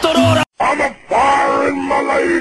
Tortora. I'm a fire in my lady